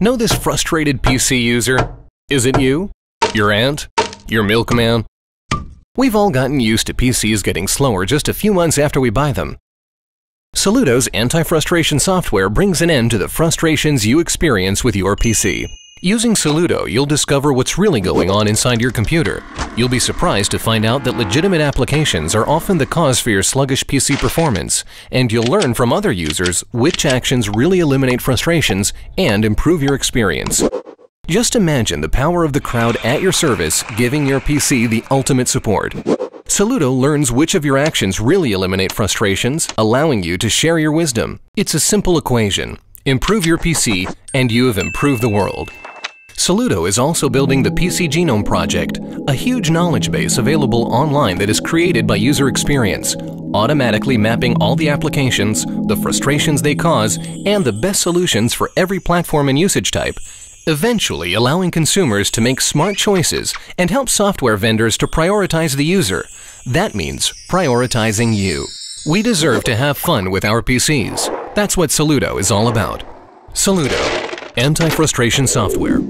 Know this frustrated PC user? Is it you? Your aunt? Your milkman? We've all gotten used to PCs getting slower just a few months after we buy them. Soluto's anti-frustration software brings an end to the frustrations you experience with your PC. Using Saludo, you'll discover what's really going on inside your computer. You'll be surprised to find out that legitimate applications are often the cause for your sluggish PC performance, and you'll learn from other users which actions really eliminate frustrations and improve your experience. Just imagine the power of the crowd at your service giving your PC the ultimate support. Soluto learns which of your actions really eliminate frustrations, allowing you to share your wisdom. It's a simple equation. Improve your PC, and you have improved the world. Soluto is also building the PC Genome Project, a huge knowledge base available online that is created by user experience, automatically mapping all the applications, the frustrations they cause, and the best solutions for every platform and usage type, eventually allowing consumers to make smart choices and help software vendors to prioritize the user. That means prioritizing you. We deserve to have fun with our PCs. That's what Soluto is all about. Soluto, anti-frustration software.